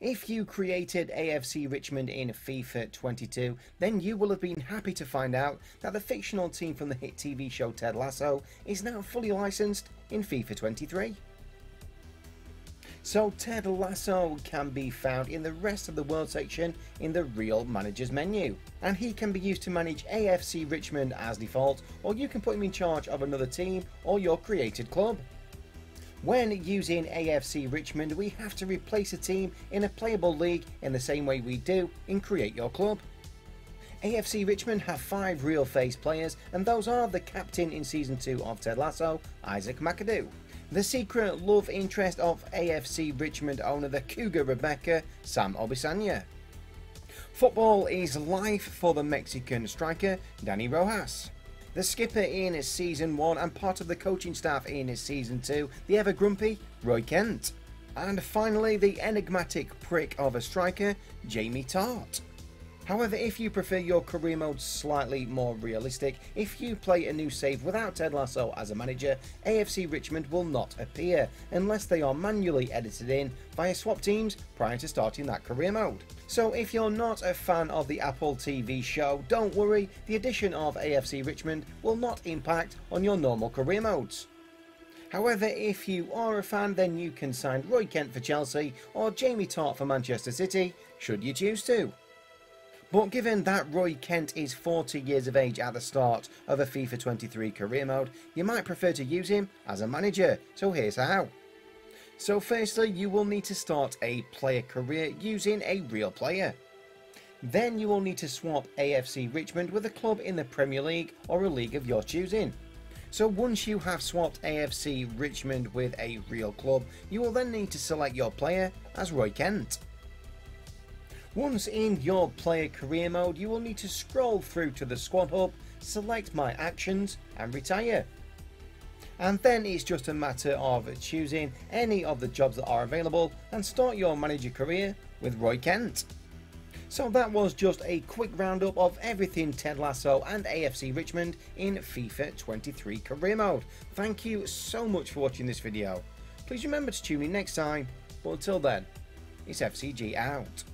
If you created AFC Richmond in FIFA 22, then you will have been happy to find out that the fictional team from the hit TV show Ted Lasso is now fully licensed in FIFA 23. So Ted Lasso can be found in the rest of the world section in the Real Managers menu. And he can be used to manage AFC Richmond as default, or you can put him in charge of another team or your created club. When using AFC Richmond, we have to replace a team in a playable league in the same way we do in Create Your Club. AFC Richmond have five real face players, and those are the captain in season 2 of Ted Lasso, Isaac McAdoo, the secret love interest of AFC Richmond owner the Cougar Rebecca, Sam Obisanya. Football is life for the Mexican striker, Dani Rojas the skipper in his season 1 and part of the coaching staff in his season 2, the ever grumpy Roy Kent. And finally, the enigmatic prick of a striker, Jamie Tartt. However, if you prefer your career mode slightly more realistic, if you play a new save without Ted Lasso as a manager, AFC Richmond will not appear unless they are manually edited in via swap teams prior to starting that career mode. So if you're not a fan of the Apple TV show, don't worry, the addition of AFC Richmond will not impact on your normal career modes. However, if you are a fan, then you can sign Roy Kent for Chelsea or Jamie Tartt for Manchester City, should you choose to. But given that Roy Kent is 40 years of age at the start of a FIFA 23 career mode, you might prefer to use him as a manager, so here's how. So firstly, you will need to start a player career using a real player. Then you will need to swap AFC Richmond with a club in the Premier League or a league of your choosing. So once you have swapped AFC Richmond with a real club, you will then need to select your player as Roy Kent. Once in your player career mode, you will need to scroll through to the squad hub, select my actions and retire. And then it's just a matter of choosing any of the jobs that are available and start your manager career with Roy Kent. So that was just a quick roundup of everything Ted Lasso and AFC Richmond in FIFA 23 career mode. Thank you so much for watching this video. Please remember to tune in next time, but until then, it's FCG out.